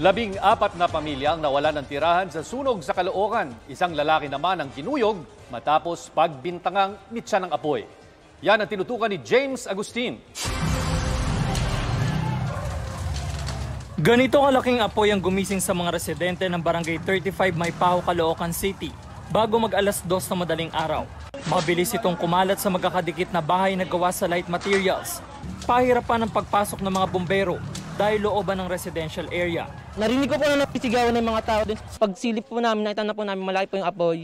Labing apat na pamilya ang nawala ng tirahan sa sunog sa Caloocan. Isang lalaki naman ang kinuyog matapos pagbintangang mitsa ng apoy. Yan ang tinutukan ni James Agustin. Ganito kalaking apoy ang gumising sa mga residente ng Barangay 35 Maypaho, Caloocan City bago mag alas dos na madaling araw. Mabilis itong kumalat sa magkakadikit na bahay na gawa sa light materials. Pahirapan ang pagpasok ng mga bombero dahil looban ng residential area. Narinig ko po na napisigawan ng mga tao din. Pagsilip po namin, nakita na po namin malaki po yung apoy.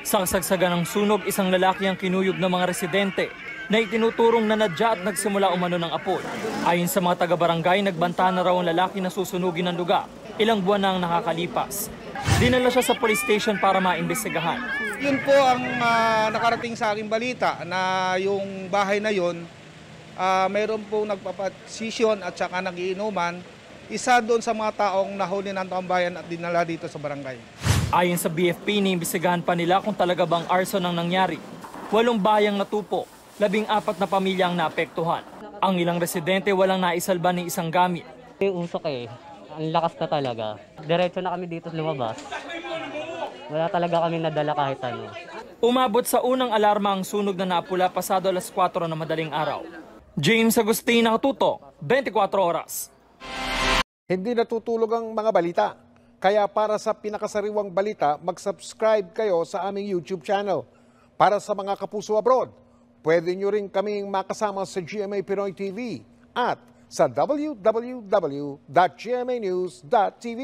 Sa kasagsagan ng sunog, isang lalaki ang kinuyog ng mga residente na itinuturong na nadya at nagsimula umano ng apoy. Ayon sa mga taga-barangay, nagbanta na raw ang lalaki na susunugin ng lugar. Ilang buwan na ang nakakalipas. Dinala siya sa police station para maimbestigahan. Yun po ang ah, nakarating sa aking balita na yung bahay na yun, ah, mayroon po nagpapatsisyon at saka nagiinuman. Isa doon sa mga taong nahuli ng tambayan at dinala dito sa barangay. Ayon sa BFP, niimbestigahan pa nila kung talaga bang arson ang nangyari. Walong bayang natupo, labing apat na pamilya ang naapektuhan. Ang ilang residente walang naisalba ng isang gamit. Yung usok eh, ang lakas na talaga. Diretso na kami dito lumabas. Wala talaga kami nadala kahit ano. Umabot sa unang alarma ang sunog na napula pasado alas 4 na madaling araw. James Agustin, Nakatuto, 24 Oras. Hindi natutulog ang mga balita. Kaya para sa pinakasariwang balita, mag-subscribe kayo sa aming YouTube channel. Para sa mga kapuso abroad, pwede nyo rin kaming makasama sa GMA Pinoy TV at sa www.gmanews.tv.